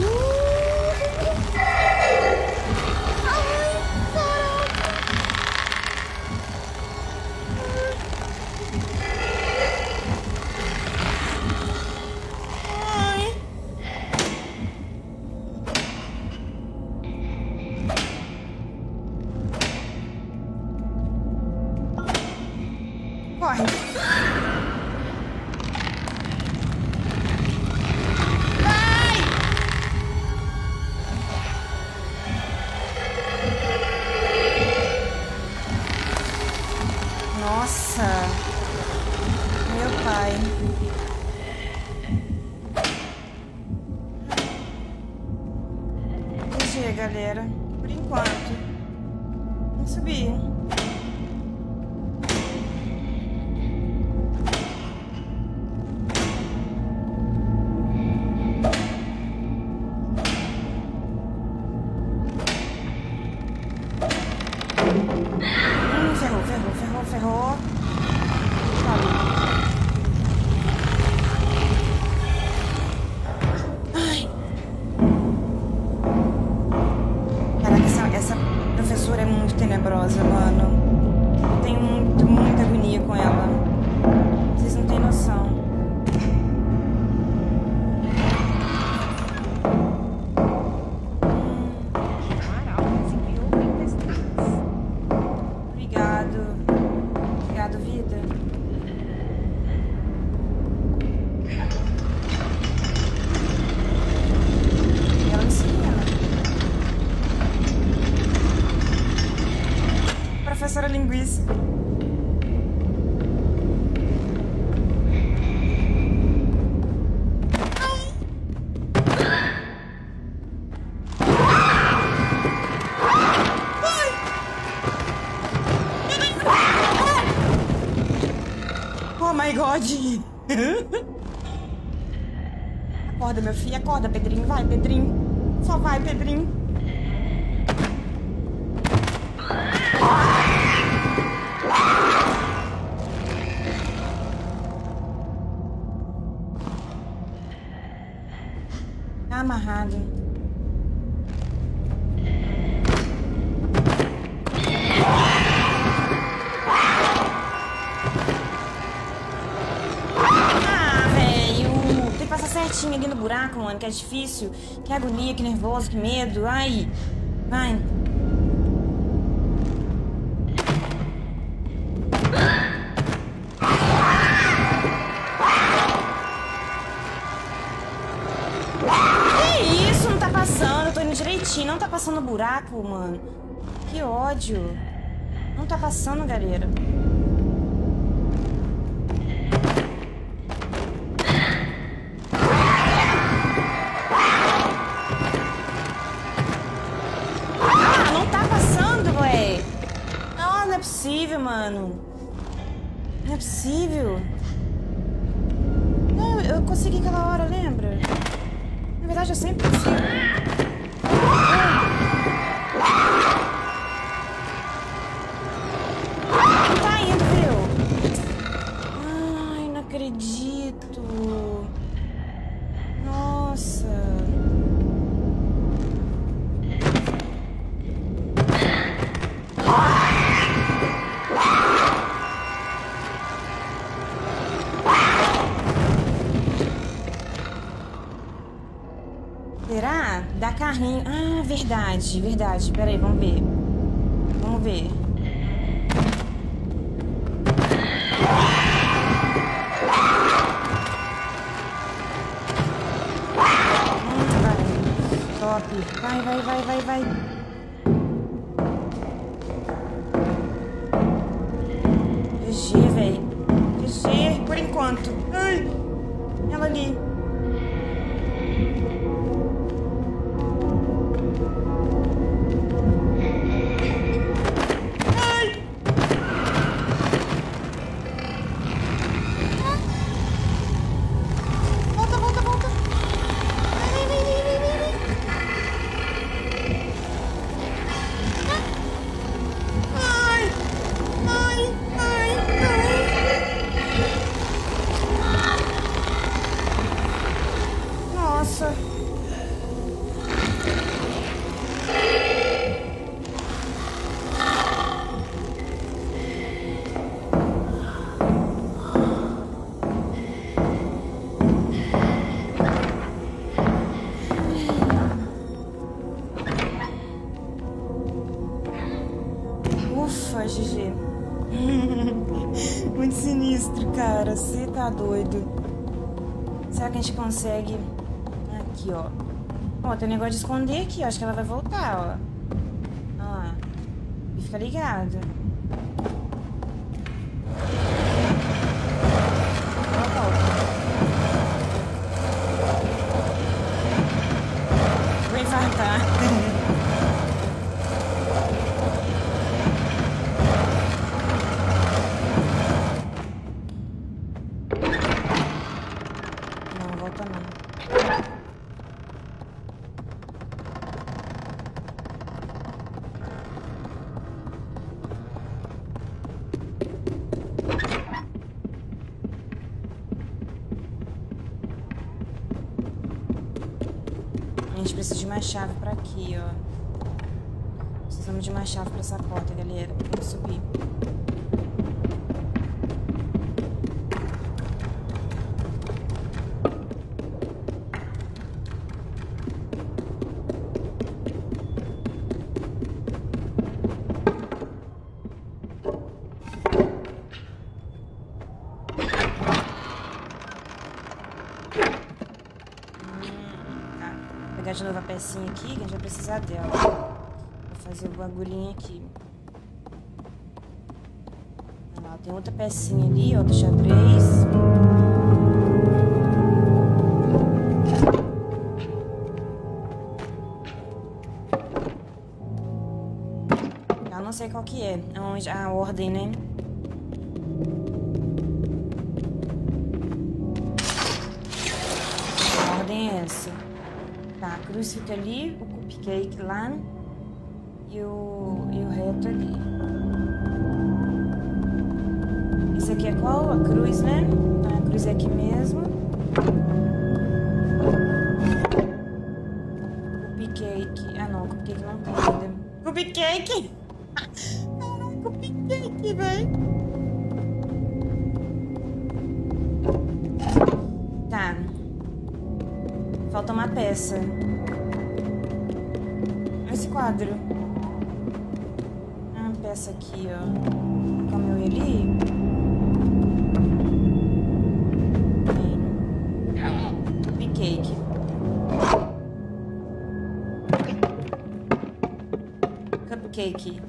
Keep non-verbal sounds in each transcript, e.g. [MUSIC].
Ai. God! acorda, meu filho, acorda, Pedrinho. Vai, Pedrinho. Só vai, Pedrinho. Tá amarrado. Que é difícil. Que agonia, que nervoso, que medo. Ai. Vai. Que isso? Não tá passando. Eu tô indo direitinho. Não tá passando buraco, mano. Que ódio. Não tá passando, galera. Será? Dá carrinho. Ah, verdade, verdade. Peraí, vamos ver. Vamos ver. Top. Vai, vai, vai, vai, vai. GG, velho. GG, por enquanto. Ai, ela ali. Consegue... Aqui, ó. Ó, tem um negócio de esconder aqui. ó. Acho que ela vai voltar, ó. Lá. E fica ligado. Precisa de uma chave pra aqui, ó. Precisamos de uma chave pra essa porta, galera. Vamos subir. De novo a pecinha aqui, que a gente vai precisar dela. Vou fazer o bagulhinho aqui. Lá, tem outra pecinha ali, ó, do xadrez. Eu não sei qual que é. Onde- A ordem, né? Tá, fica ali, o cupcake lá e o, e o reto ali. Isso aqui é qual? A cruz, né? Ah, A cruz é aqui mesmo. Quadro. Ah, peça aqui, ó. Como eu ali? Tem. Cupcake.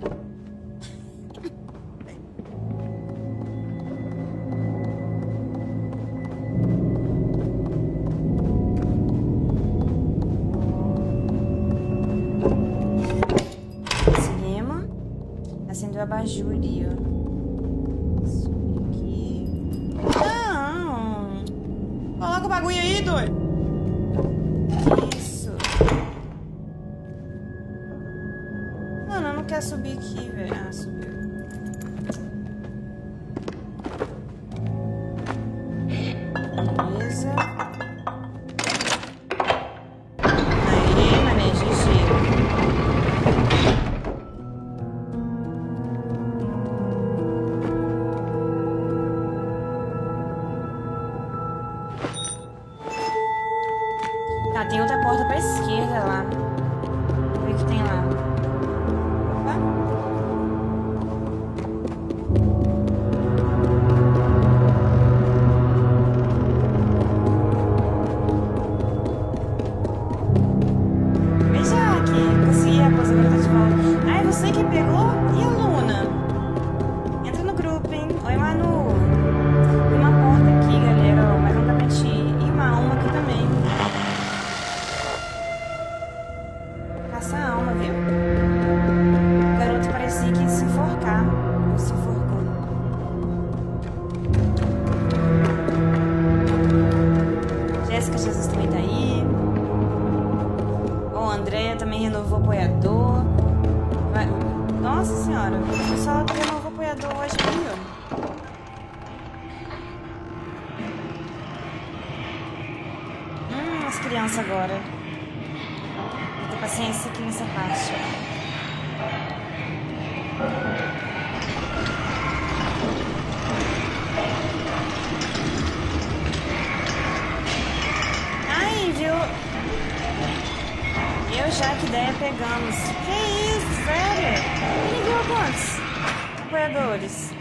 Quantos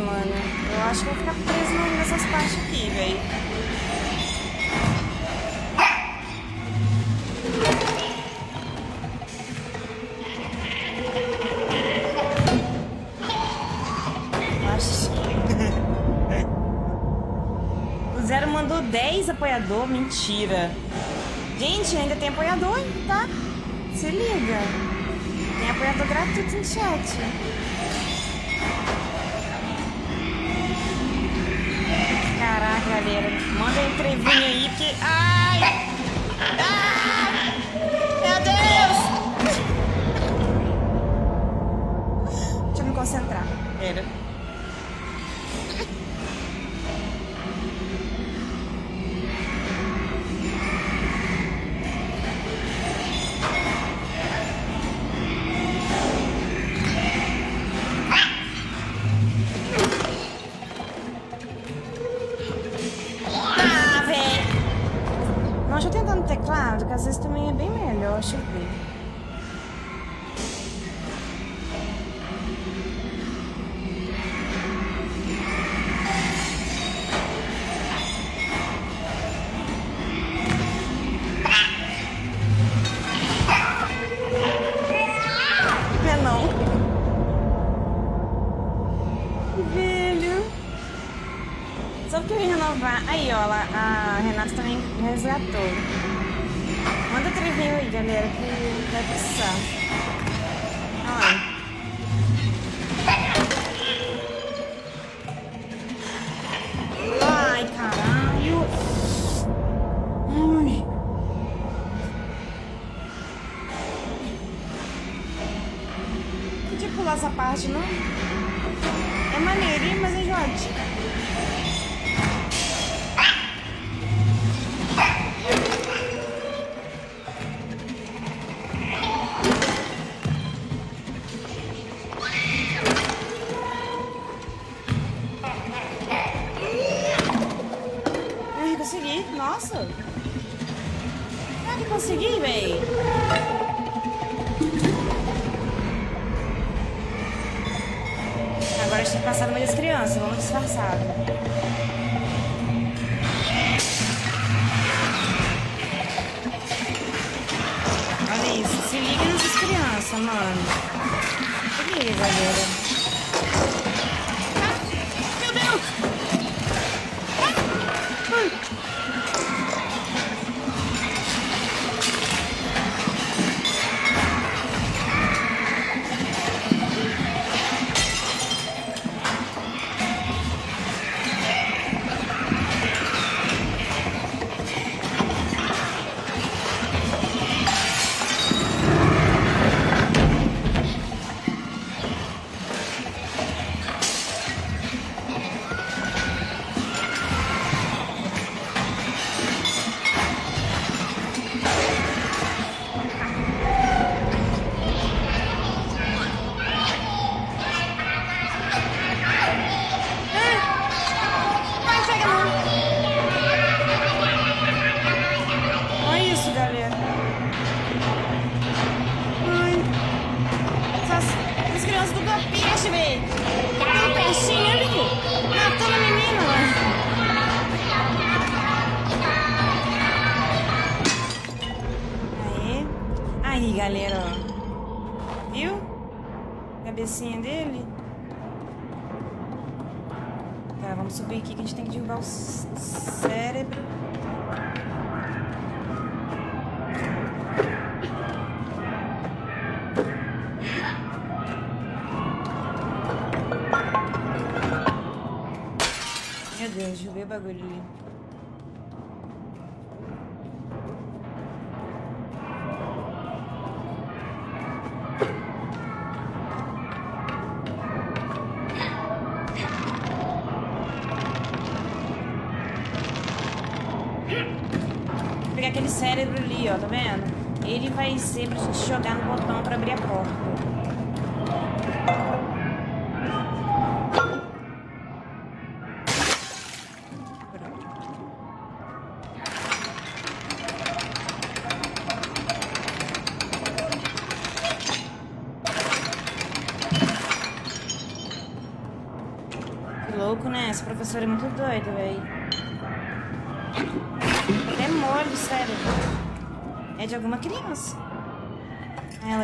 mano. Eu acho que vou ficar preso nessas partes aqui, velho. [LAUGHS] o Zero mandou 10 apoiador, mentira. Gente, ainda tem apoiador, tá? Se liga. Tem apoiador gratuito no chat. trevinho aí, porque. Ah! bem melhor, deixa eu ver. É velho. Só que eu ia renovar. Aí, ó, a Renata também resgatou. here, you're gonna let.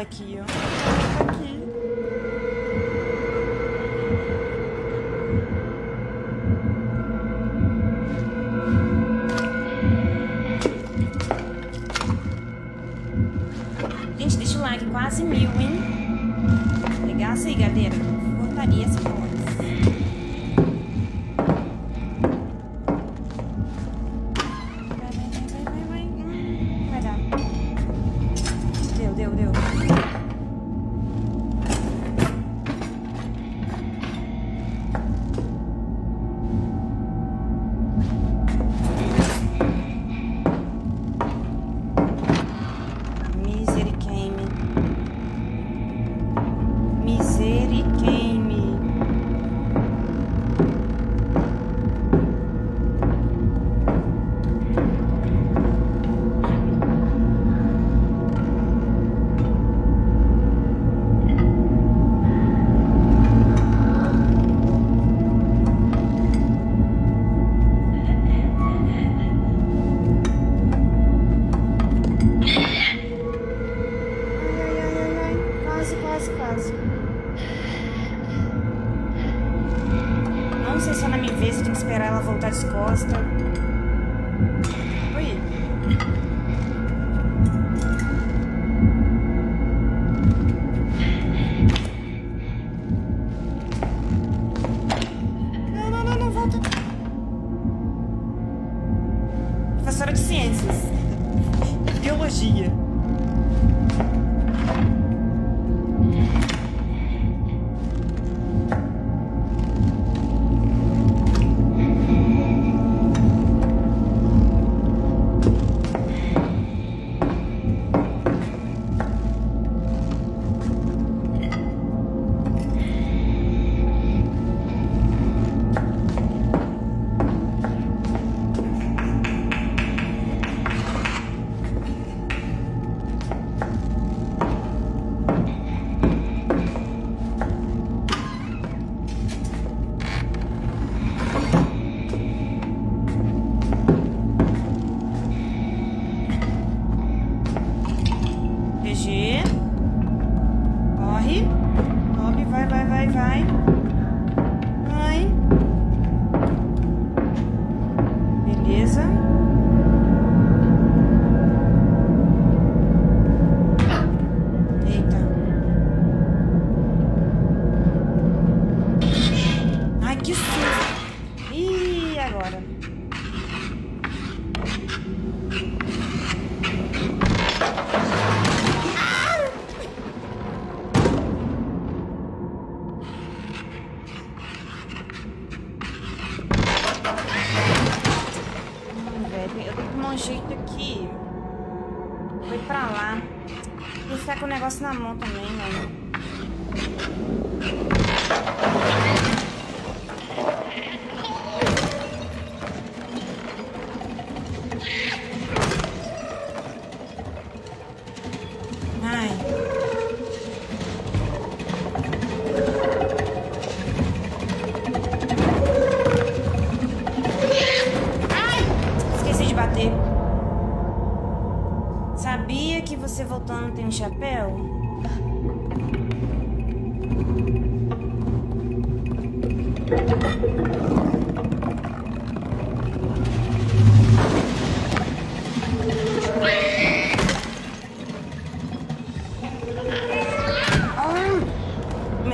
aqui, ó. Aqui. Gente, deixa o like, quase mil.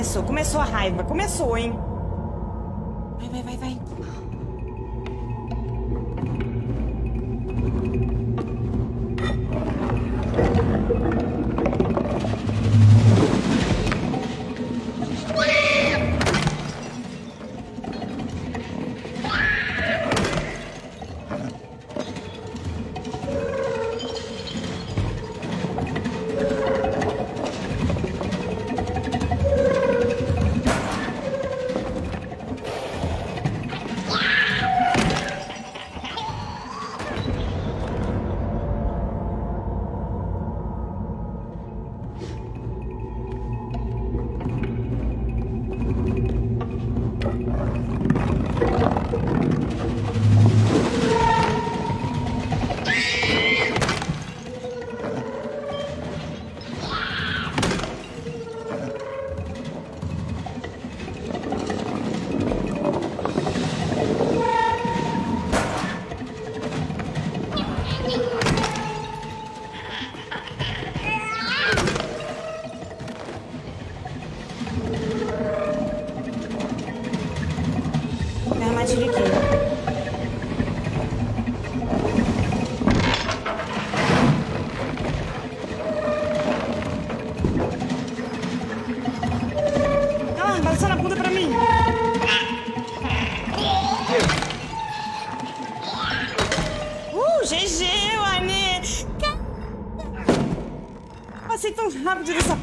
começou. Começou a raiva. Começou, hein? Vai, vai, vai, vai.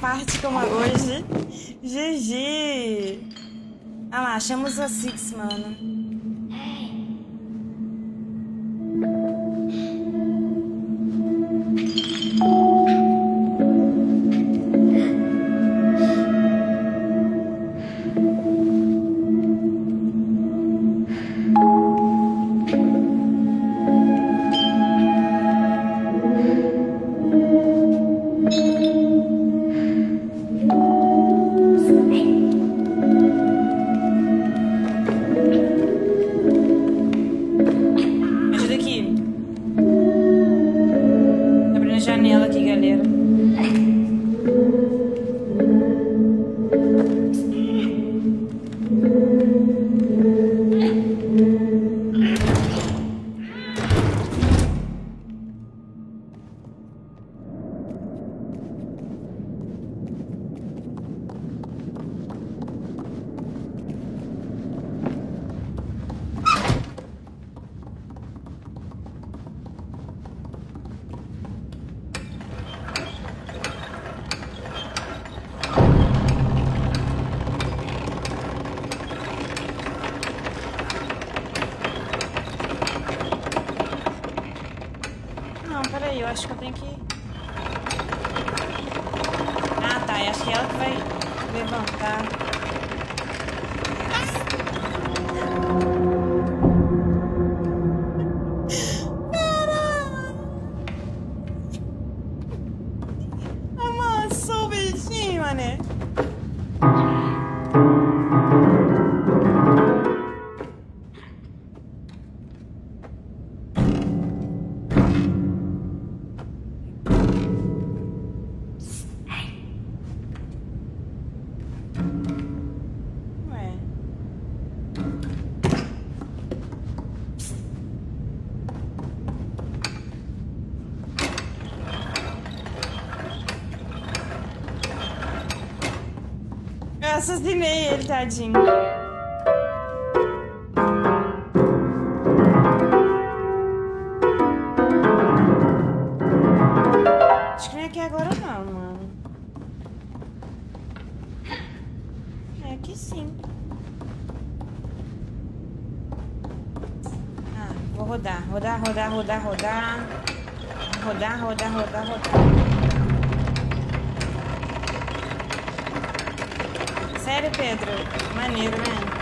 Parte como hoje. GG. Ah lá, achamos a Six, mano. Tadinho. Acho que não é aqui agora não, mano. É aqui sim. Ah, vou rodar, rodar, rodar, rodar, rodar. Rodar, rodar, rodar, rodar. Sério, Pedro? Maneiro, né?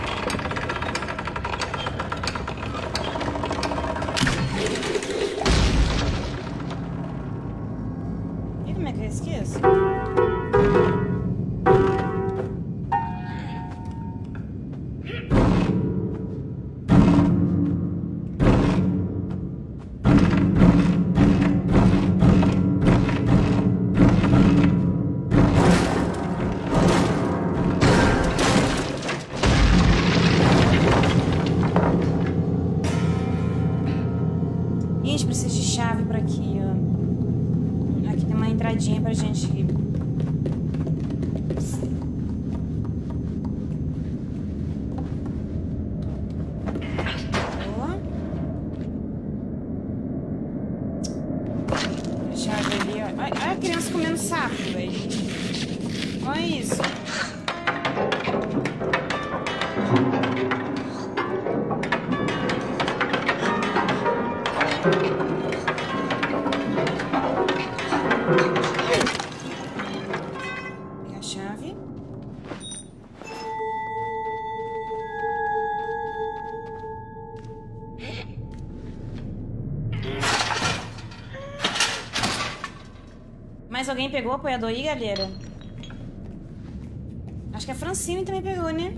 Alguém pegou o apoiador aí, galera? Acho que a Francine também pegou, né?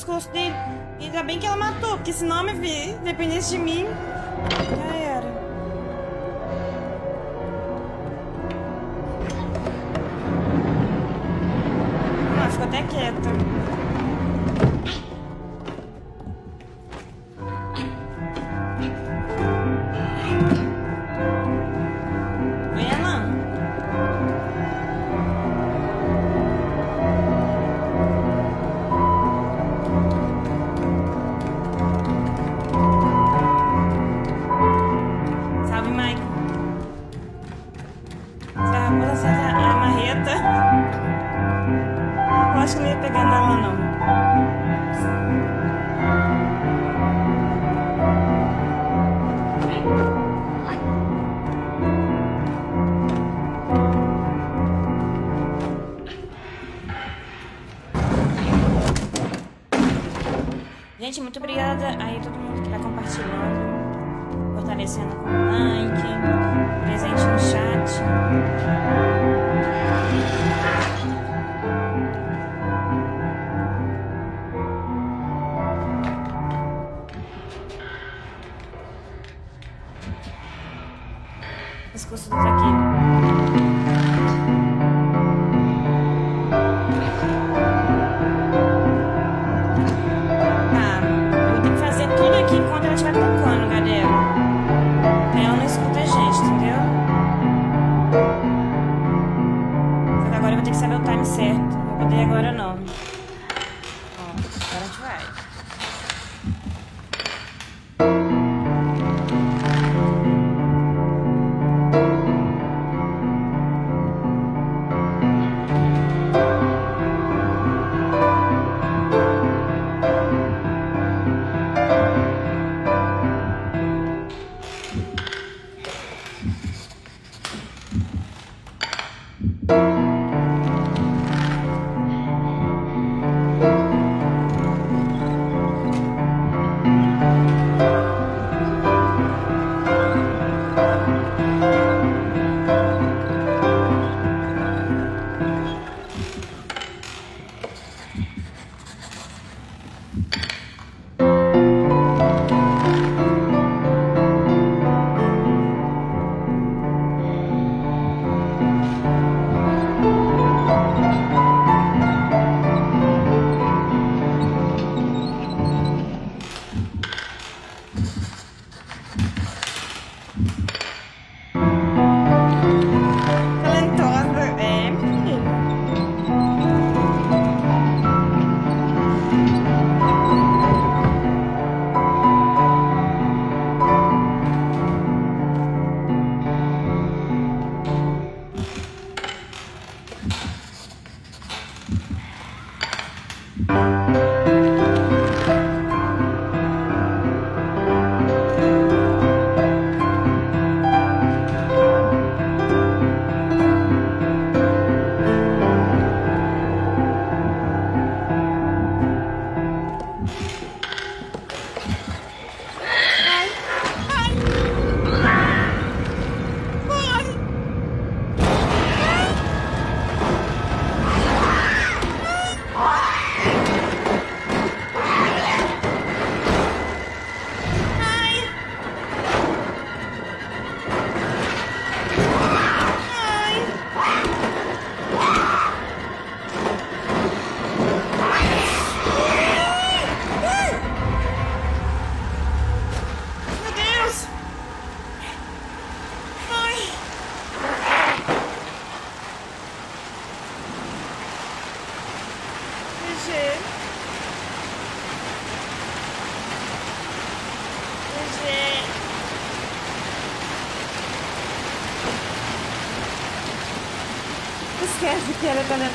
Pescoço dele. Ainda bem que ela matou, porque senão, meu filho, dependesse de mim,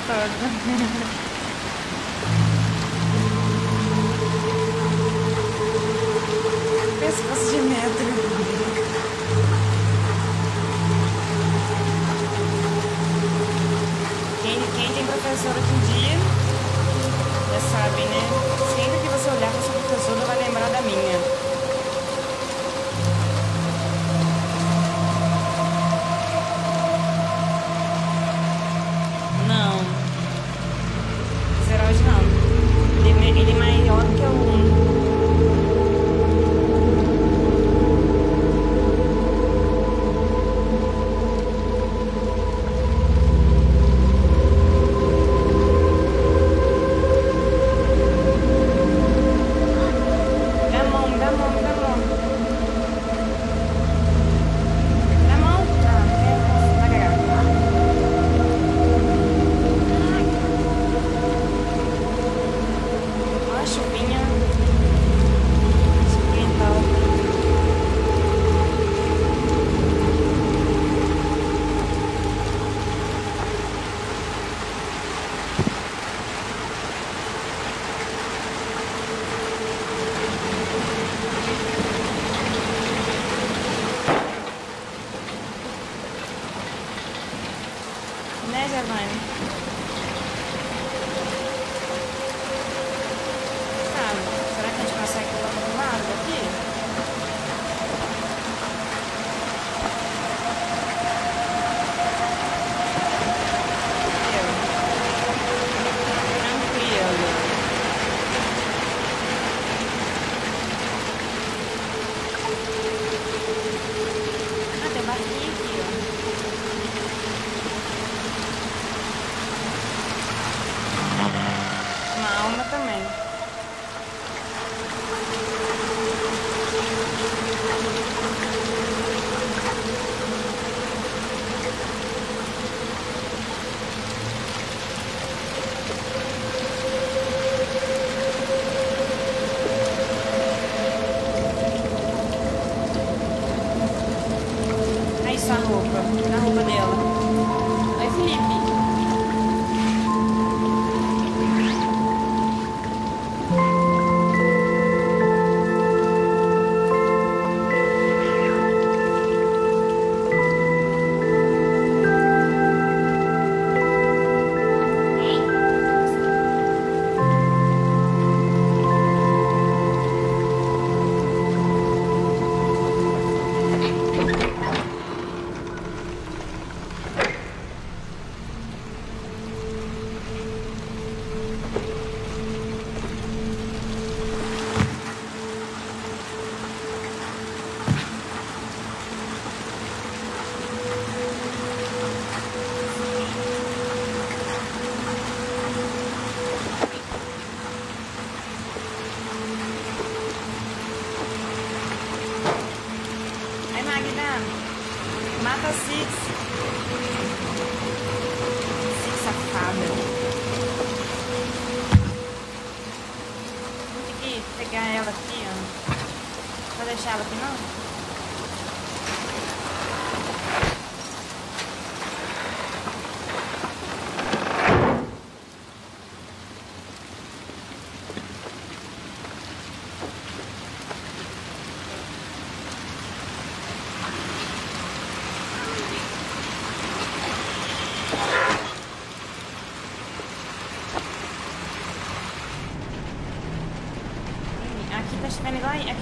que Aqui tá chovendo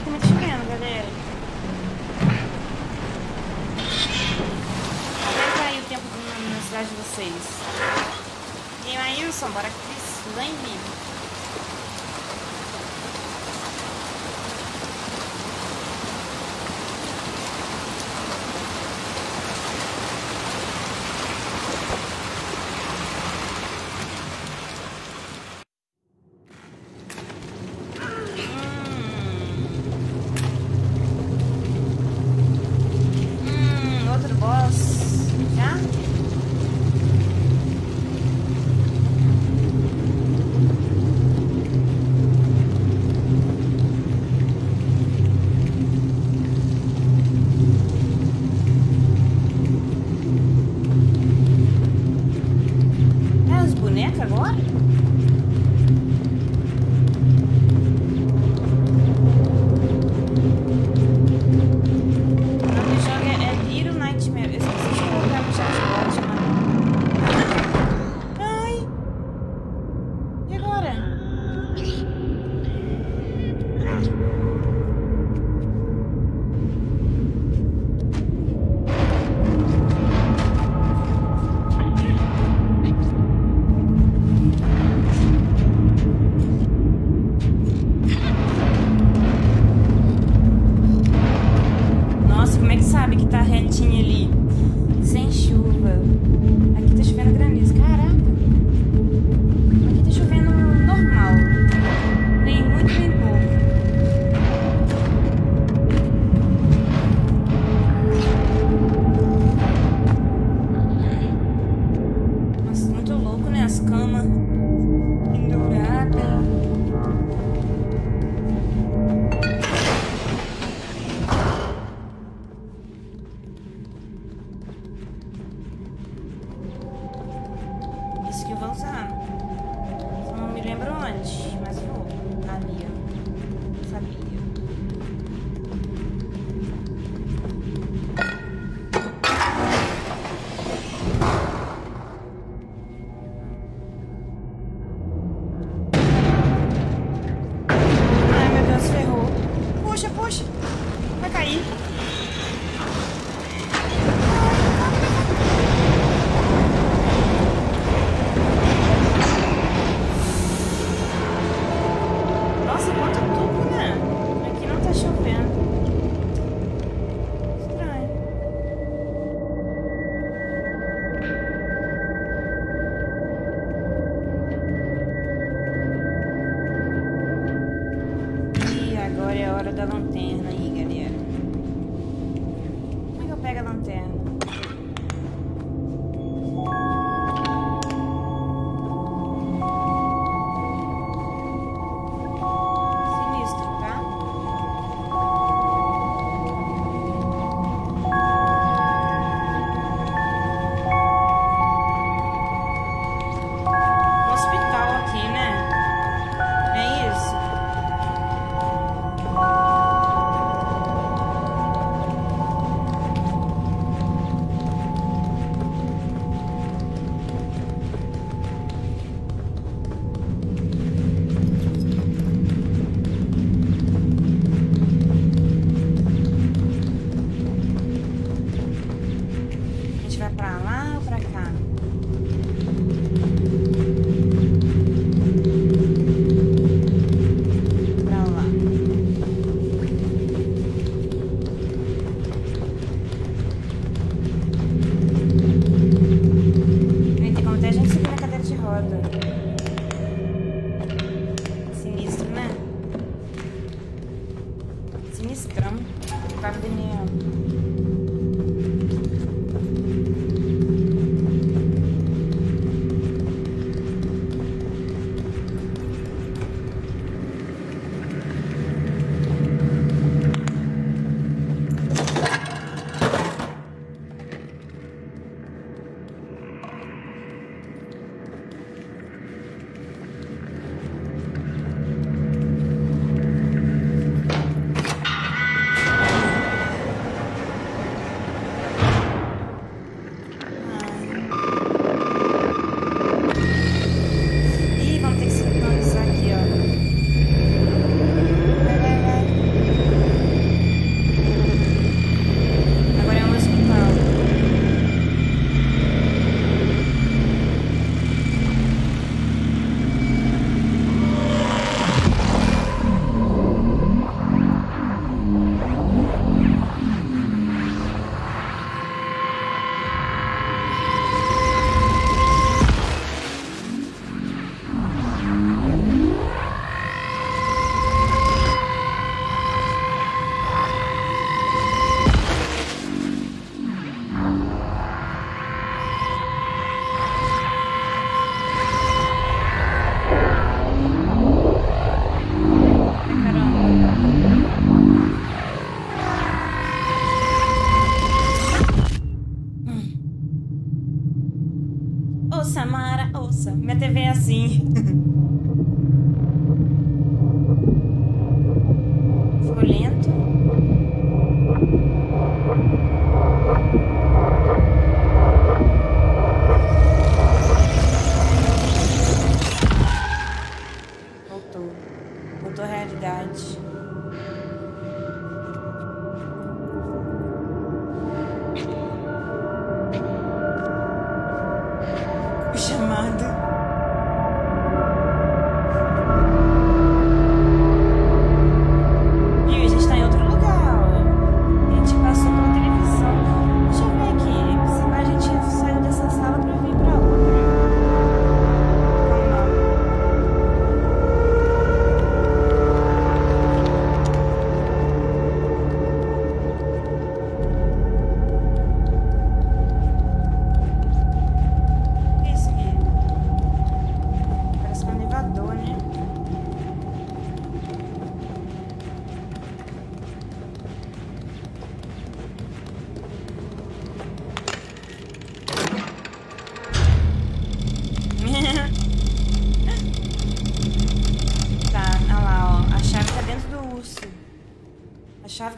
Como é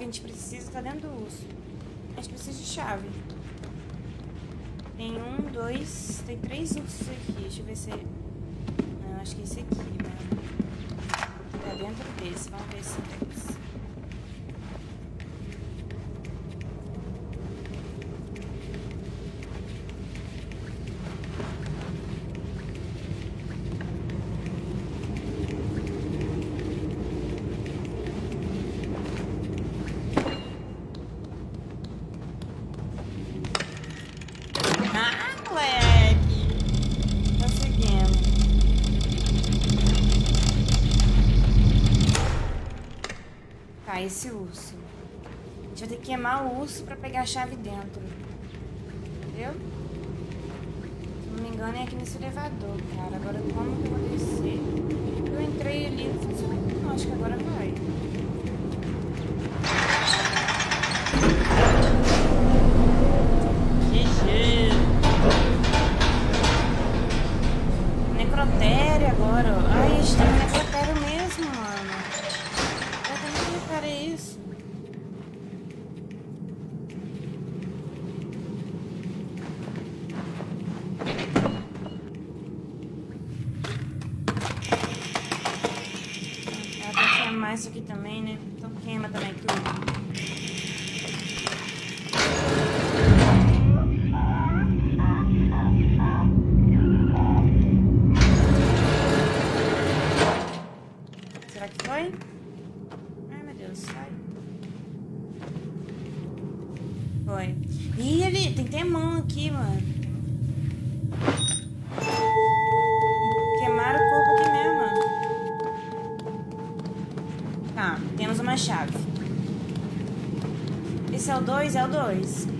a gente precisa tá dentro do urso. A gente precisa de chave. Tem um, dois, tem três ursos aqui. Deixa eu ver se... É- Não, acho que é esse aqui, mano. Tá dentro desse. Vamos ver se... É. esse urso. A gente vai ter que queimar o urso pra pegar a chave dentro. Entendeu? Se não me engano, é aqui nesse elevador, cara. Agora como que eu vou descer? Eu entrei ali, não. Acho que agora vai. é o 2, é o 2.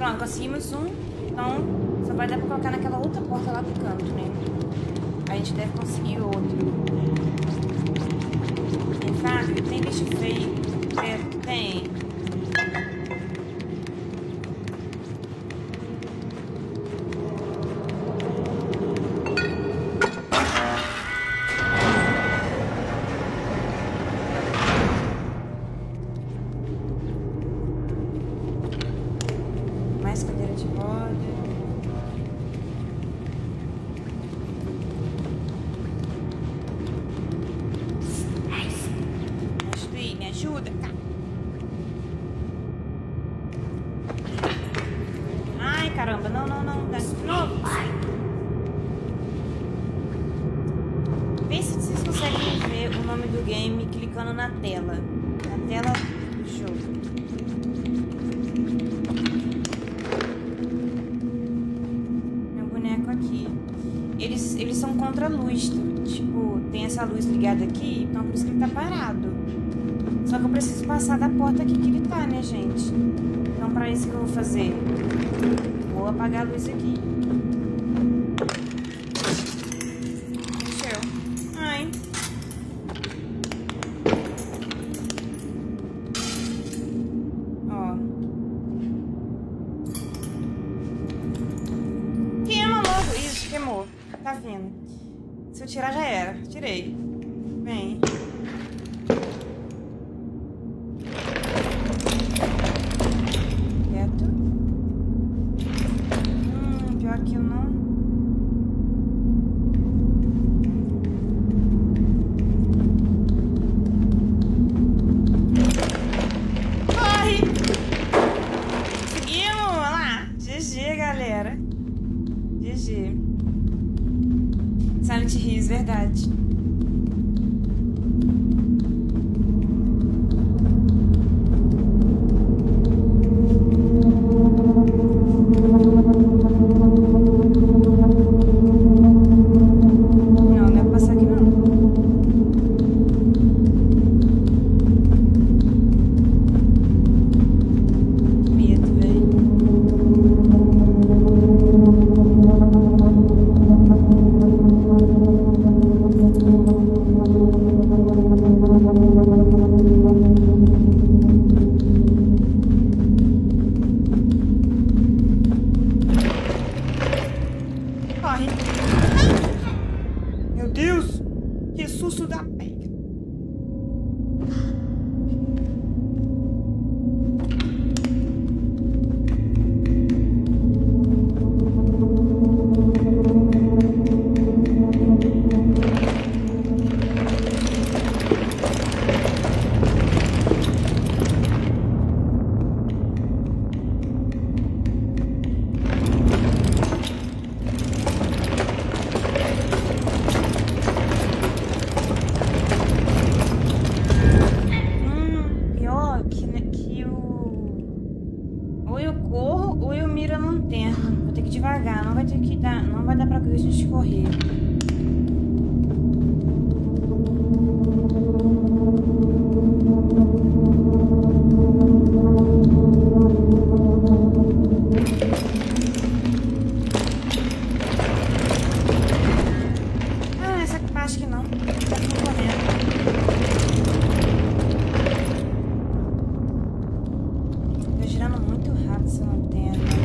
Pronto, conseguimos um. Então, só vai dar pra colocar naquela outra porta lá do canto, né? A gente deve conseguir outro. E, Fábio, tem bicho feio. Silent Hills, verdade. Muito rápido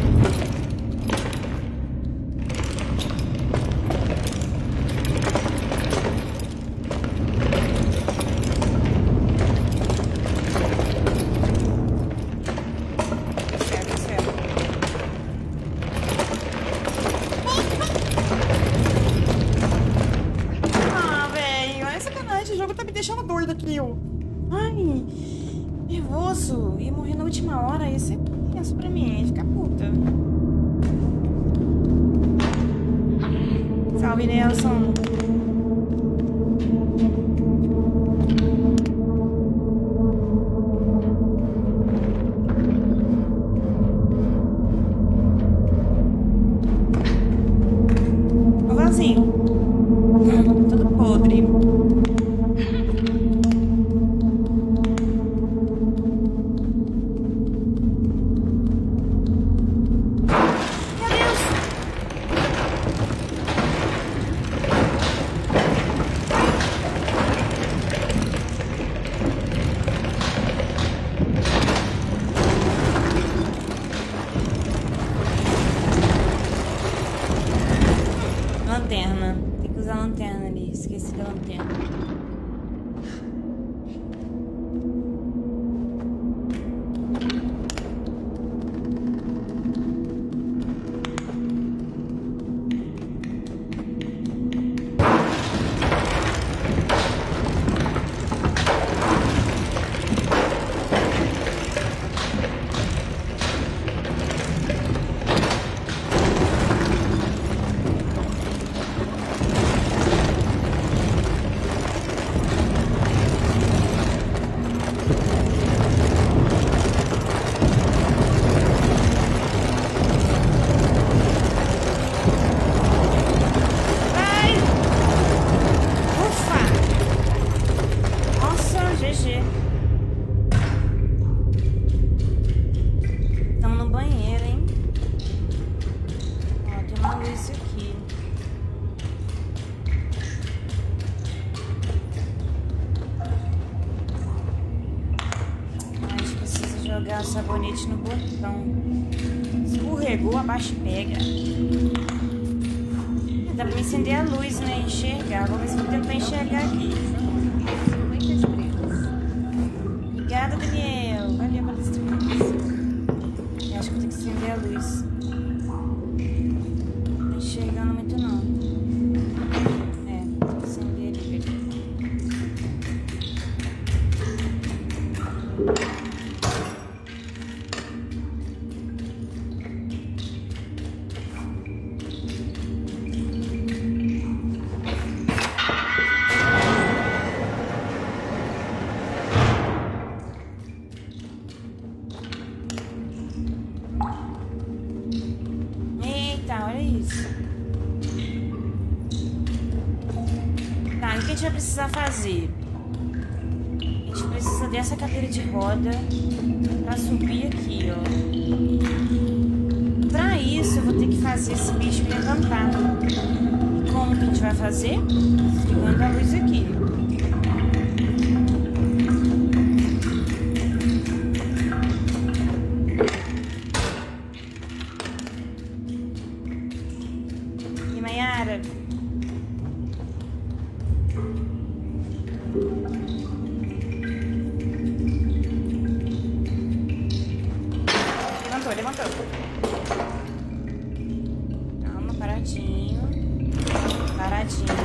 watching.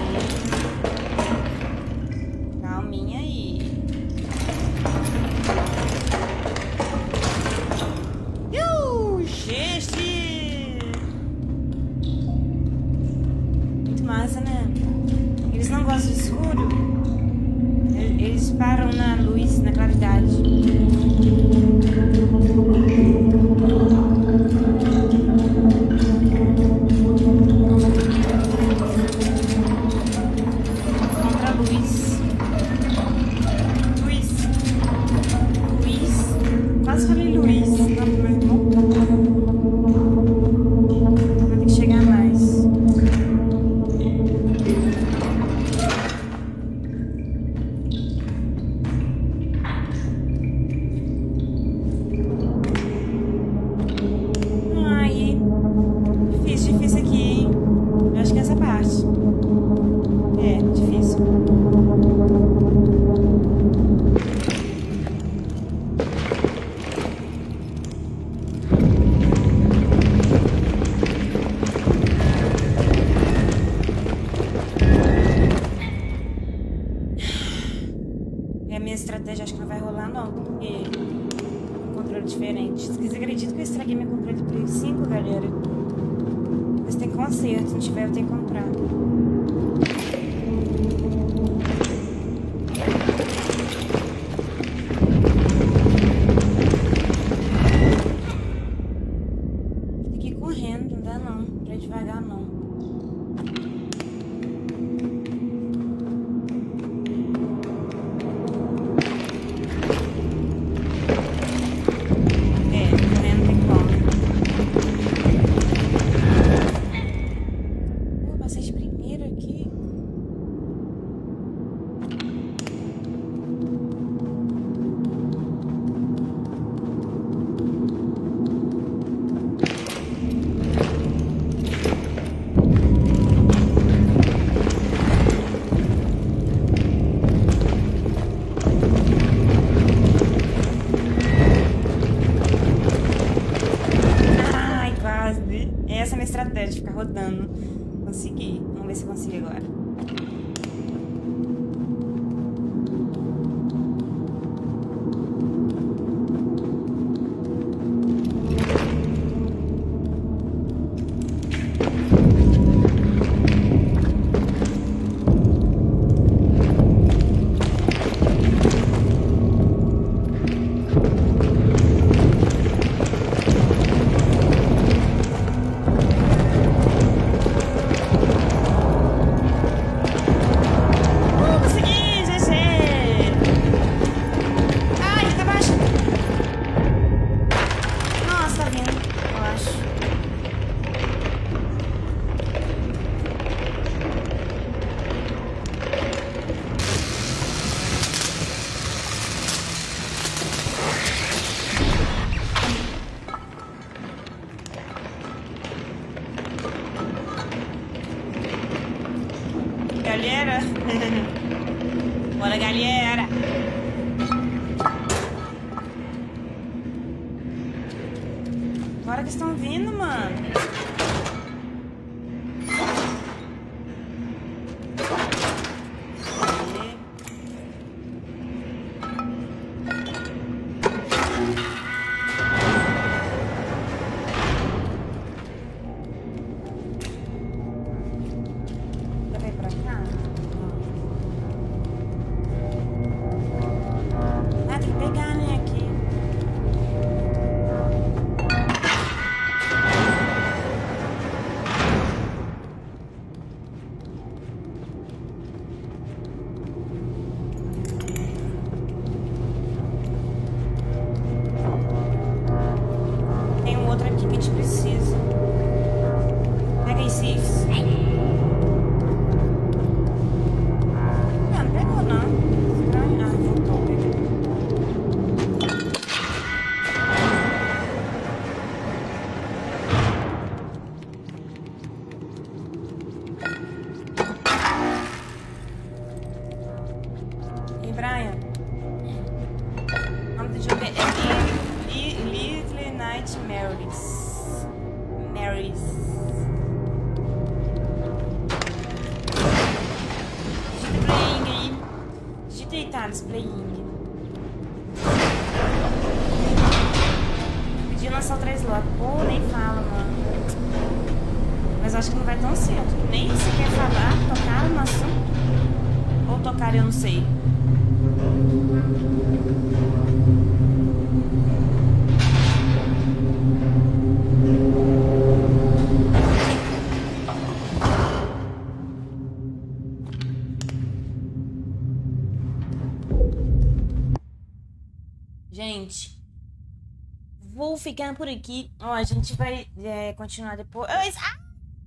Ficar por aqui. Ó, a gente vai é, continuar depois. Ah,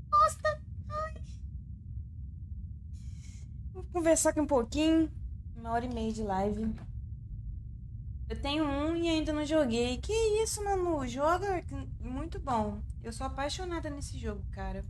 bosta! Ai. Vou conversar aqui um pouquinho. Uma hora e meia de live. Eu tenho um e ainda não joguei. Que isso, Manu? Joga muito bom. Eu sou apaixonada nesse jogo, cara.